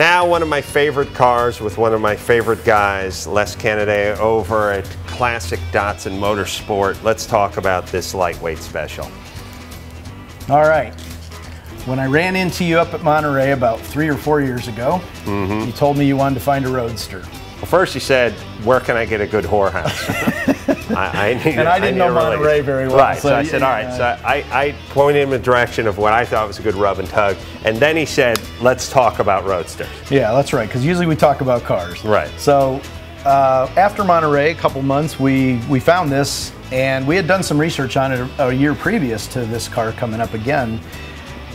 Now, one of my favorite cars with one of my favorite guys, Les Cannaday, over at Classic Datsun Motorsport. Let's talk about this lightweight special. All right. When I ran into you up at Monterey about three or four years ago, Mm-hmm. you told me you wanted to find a roadster. Well, first you said, "Where can I get a good whorehouse?" I, I needed, And I didn't needed know Monterey very well, Right. So, so I said, yeah, "All right." So I, I pointed him in the direction of what I thought was a good rub and tug, and then he said, "Let's talk about roadsters." Yeah, that's right. Because usually we talk about cars. Right. So uh, after Monterey, a couple months, we we found this, and we had done some research on it a, a year previous to this car coming up again.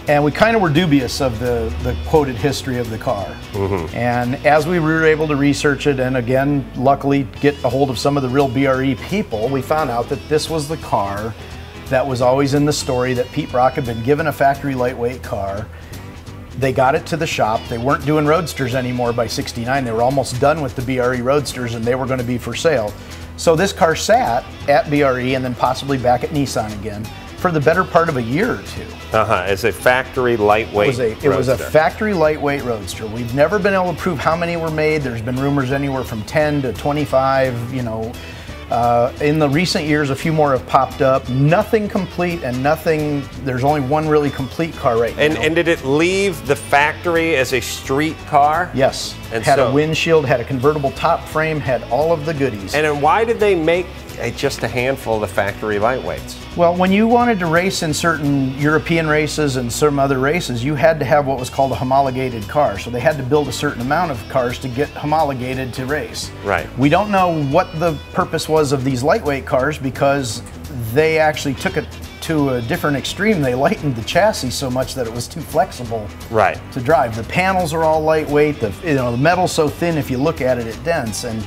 And we kind of were dubious of the, the quoted history of the car. Mm-hmm. And as we were able to research it, and again, luckily get a hold of some of the real BRE people, we found out that this was the car that was always in the story that Pete Brock had been given a factory lightweight car. They got it to the shop. They weren't doing roadsters anymore by 69. They were almost done with the BRE roadsters and they were going to be for sale. So this car sat at BRE and then possibly back at Nissan again for the better part of a year or two. Uh huh. As a factory lightweight. It was a it was a factory lightweight roadster. We've never been able to prove how many were made. There's been rumors anywhere from 10 to 25. You know, uh, in the recent years, a few more have popped up. Nothing complete and nothing. There's only one really complete car right And now. and did it leave the factory as a street car? yes, And had so- a windshield, had a convertible top frame, had all of the goodies. And then why did they make just a handful of the factory lightweights? Well, when you wanted to race in certain European races and some other races, you had to have what was called a homologated car. So they had to build a certain amount of cars to get homologated to race. Right. We don't know what the purpose was of these lightweight cars because they actually took it to a different extreme. They lightened the chassis so much that it was too flexible Right. to drive. The panels are all lightweight. The you know the metal's so thin if you look at it, it dents. And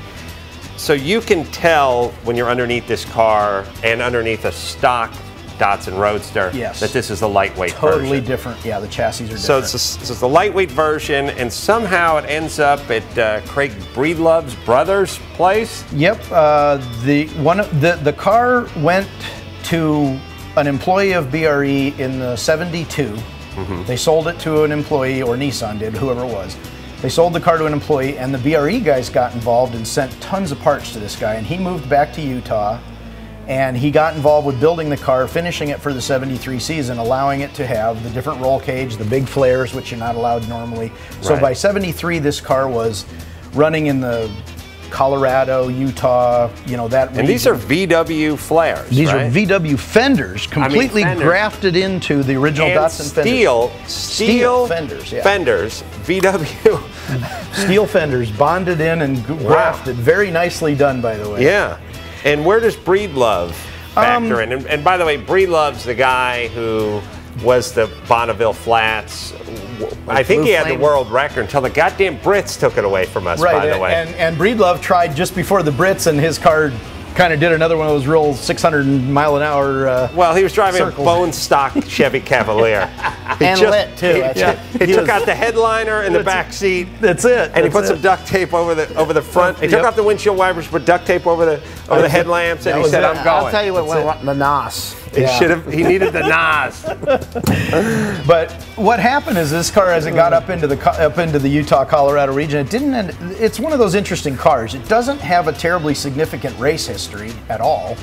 So you can tell when you're underneath this car and underneath a stock Datsun Roadster Yes. that this is a lightweight totally version. different. Yeah, the chassis are different. So it's, a, so it's the lightweight version, and somehow it ends up at uh, Craig Breedlove's brother's place. Yep. Uh, the one the the car went to an employee of BRE in the '72. They sold it to an employee, or Nissan did, whoever it was. They sold the car to an employee, and the BRE guys got involved and sent tons of parts to this guy. And he moved back to Utah, and he got involved with building the car, finishing it for the '73 season, allowing it to have the different roll cage, the big flares, which you're not allowed normally. So Right. by '73, this car was running in the Colorado, Utah, you know that. And these are. VW flares. these right? are VW fenders, completely fenders. grafted into the original and Datsun fenders. steel, steel, fenders, yeah. fenders, VW. Steel fenders, bonded in and grafted. Very nicely done, by the way. yeah. And where does Breedlove factor Um, in? And, and by the way, Breedlove's the guy who was the Bonneville Flats. I think he had the world record until the goddamn Brits took it away from us. Right, by the way, and and Breedlove tried just before the Brits, and his car kind of did another one of those real 600 mile an hour. Uh, well, he was driving Circles. a bone stock Chevy Cavalier. He And lit, too. He, yeah, it. he He took was- out the headliner and the back seat. that's it. And he put it. some duct tape over the over the front. He took off the windshield wipers, put duct tape over the over the was it. headlamps, and That he said, it. "I'm going." I'll tell you what went wrong. The NOS. He Yeah. should have. He needed the Nas. But what happened is this car, as it got up into the up into the Utah Colorado region, it didn't. end- It's one of those interesting cars. It doesn't have a terribly significant race history at all,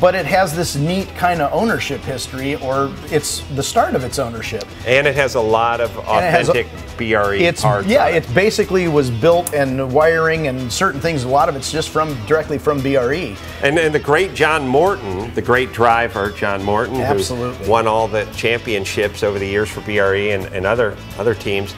but it has this neat kind of ownership history, or it's the start of its ownership. and it has a lot of it has a- authentic BRE It's parts. yeah, on it basically was built and wiring and certain things. A lot of it's just from directly from. BRE. And, and the great John Morton, the great driver John Morton, Absolutely. who won all the championships over the years for BRE and, and other other teams.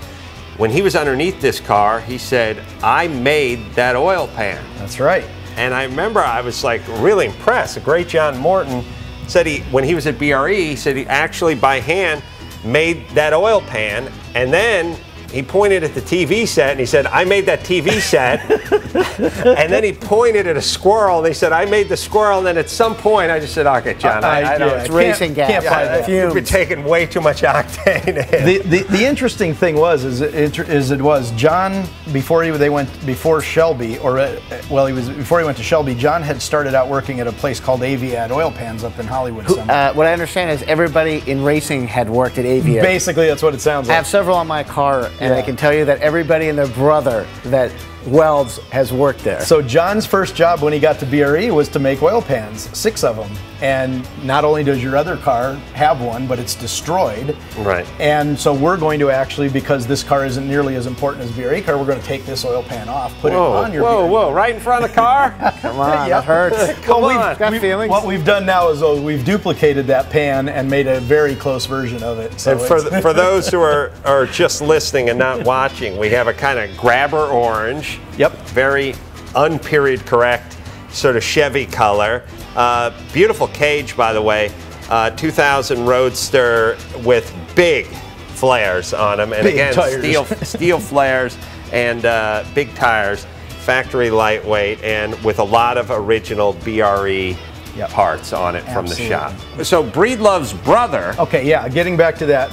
When he was underneath this car, he said, "I made that oil pan." That's right. And I remember I was like really impressed. The great John Morton said he, when he was at BRE, he said he actually by hand made that oil pan, and then he pointed at the TV set and he said, "I made that TV set." and then he pointed at a squirrel and he said, "I made the squirrel." And then at some point, I just said, "Okay, John, I, I, don't." yeah, It's can't- racing gas. Can't find Yeah, that. fumes. You've been taking way too much octane. in. the, the, the interesting thing was is it, is it was John before he they went before Shelby or uh, well he was before he went to Shelby John had started out working at a place called Aviaid Oil Pans up in Hollywood. somewhere. Uh, what I understand is everybody in racing had worked at Aviaid. Basically, that's what it sounds like. I have several on my car and I can tell you that everybody and their brother that welds has worked there. So John's first job when he got to BRE was to make oil pans, six of them. And not only does your other car have one, but it's destroyed. Right. And so we're going to actually, because this car isn't nearly as important as BRE car, we're going to take this oil pan off, put Whoa, it on your whoa, BRE. whoa! Right in front of the car. Come on, Yeah. that hurts. Come Well, we've- on. Got we've- feelings? What we've done now is uh, we've duplicated that pan and made a very close version of it. So And for, it's- th- for those who are, are just listening and not watching, we have a kind of grabber orange. Yep. Very unperiod correct, sort of Chevy color. Uh, beautiful cage, by the way. Uh, 2000 Roadster with big flares on them. And Big again, tires. steel, steel flares and uh, big tires. Factory lightweight and with a lot of original BRE Yep. parts on it from Absolutely. the shop. So Breedlove's brother Okay, yeah. Getting back to that,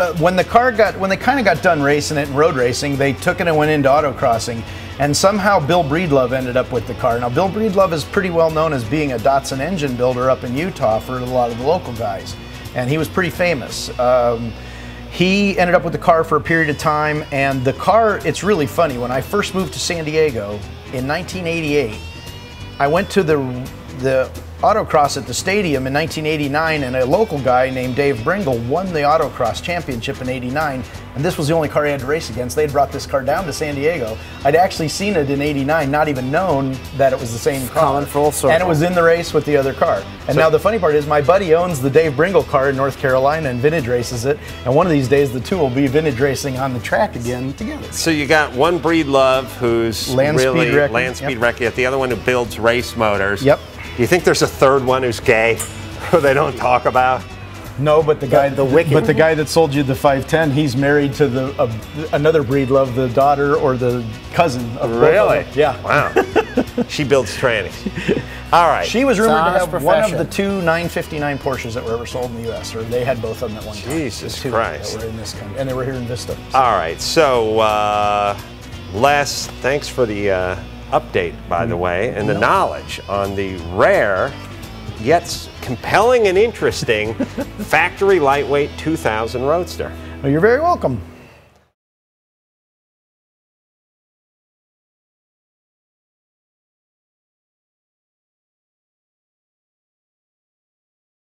uh, when the car got when they kind of got done racing it and road racing, they took it and went into autocrossing, and somehow Bill Breedlove ended up with the car. Now Bill Breedlove is pretty well known as being a Datsun engine builder up in Utah for a lot of the local guys, and he was pretty famous. Um, he ended up with the car for a period of time, and the car. It's really funny. When I first moved to San Diego in 1988. I went to the the autocross at the stadium in 1989, and a local guy named Dave Bringle won the autocross championship in '89. And this was the only car he had to race against. They'd brought this car down to San Diego. I'd actually seen it in '89, not even known that it was the same car. Coming full circle. And it was in the race with the other car. And now the funny part is, my buddy owns the Dave Bringle car in North Carolina and vintage races it. And one of these days, the two will be vintage racing on the track again together. So you got one Breedlove who's Land speed really wrecking, land speed yep. wrecking, the other one who builds race motors. Yep. Do you think there's a third one who's gay who they don't talk about? No, but the guy, the wicked. but the guy that sold you the 510, he's married to the uh, another Breedlove, the daughter or the cousin of both. Yeah. Wow. she builds trannies. All right. She was rumored to honest have one of the two 959 Porsches that were ever sold in the U.S., or they had both of them at one time. Jesus Christ. That were in this country, and they were here in Vista. All right. So, uh, Les, thanks for the uh, update, by the mm-hmm. way, and the knowledge on the rare yet compelling and interesting factory lightweight 2000 Roadster. Well, you're very welcome.